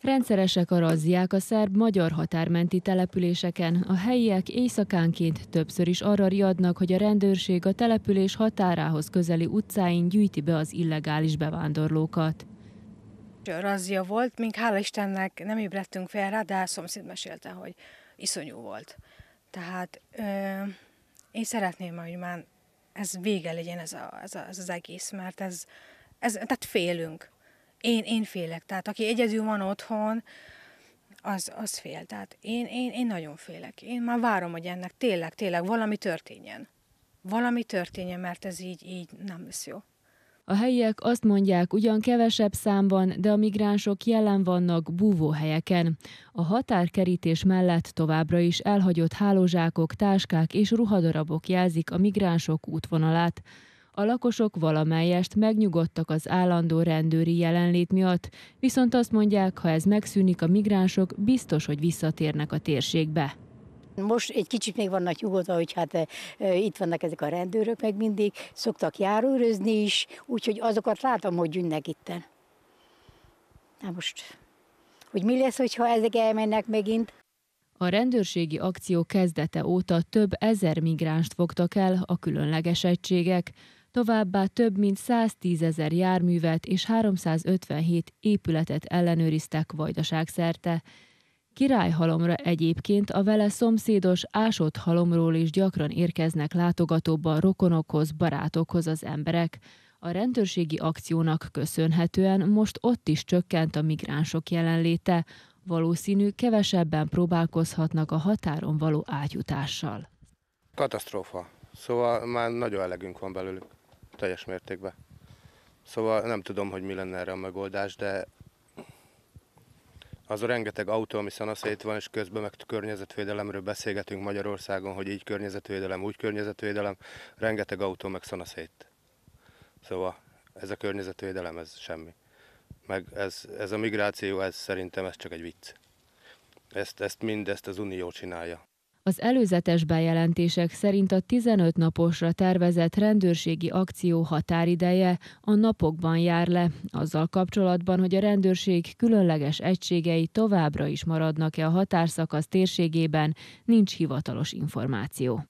Rendszeresek a razziák a szerb-magyar határmenti településeken. A helyiek éjszakánként többször is arra riadnak, hogy a rendőrség a település határához közeli utcáin gyűjti be az illegális bevándorlókat. Razzia volt, mink hála Istennek nem ébredtünk fel rá, de a szomszéd mesélte, hogy iszonyú volt. Tehát ö, én szeretném, hogy már ez vége legyen ez, a, ez, a, ez az egész, mert ez, ez, tehát félünk. Én, én félek. Tehát aki egyedül van otthon, az, az fél. Tehát én, én, én nagyon félek. Én már várom, hogy ennek tényleg, tényleg valami történjen. Valami történjen, mert ez így, így nem lesz jó. A helyiek azt mondják, ugyan kevesebb számban, de a migránsok jelen vannak búvóhelyeken. A határkerítés mellett továbbra is elhagyott hálózsákok, táskák és ruhadarabok jelzik a migránsok útvonalát. A lakosok valamelyest megnyugodtak az állandó rendőri jelenlét miatt, viszont azt mondják, ha ez megszűnik, a migránsok biztos, hogy visszatérnek a térségbe. Most egy kicsit még vannak nyugodva, hogy hát e, itt vannak ezek a rendőrök meg mindig, szoktak járőrözni is, úgyhogy azokat látom, hogy jönnek itten. Na most, hogy mi lesz, hogyha ezek elmennek megint? A rendőrségi akció kezdete óta több ezer migránst fogtak el a különleges egységek, továbbá több mint 110 ezer járművet és 357 épületet ellenőriztek vajdaság szerte. Királyhalomra egyébként a vele szomszédos ásott halomról is gyakran érkeznek látogatóba rokonokhoz, barátokhoz az emberek. A rendőrségi akciónak köszönhetően most ott is csökkent a migránsok jelenléte, valószínű kevesebben próbálkozhatnak a határon való átjutással. Katasztrófa. Szóval már nagyon elegünk van belőlük, teljes mértékben. Szóval nem tudom, hogy mi lenne erre a megoldás, de az a rengeteg autó, ami szanaszét van, és közben meg környezetvédelemről beszélgetünk Magyarországon, hogy így környezetvédelem, úgy környezetvédelem, rengeteg autó meg szanaszét. Szóval ez a környezetvédelem, ez semmi. Meg ez, ez a migráció, ez szerintem ez csak egy vicc. Ezt, ezt mindezt az Unió csinálja. Az előzetes bejelentések szerint a 15 naposra tervezett rendőrségi akció határideje a napokban jár le, azzal kapcsolatban, hogy a rendőrség különleges egységei továbbra is maradnak-e a határszakasz térségében, nincs hivatalos információ.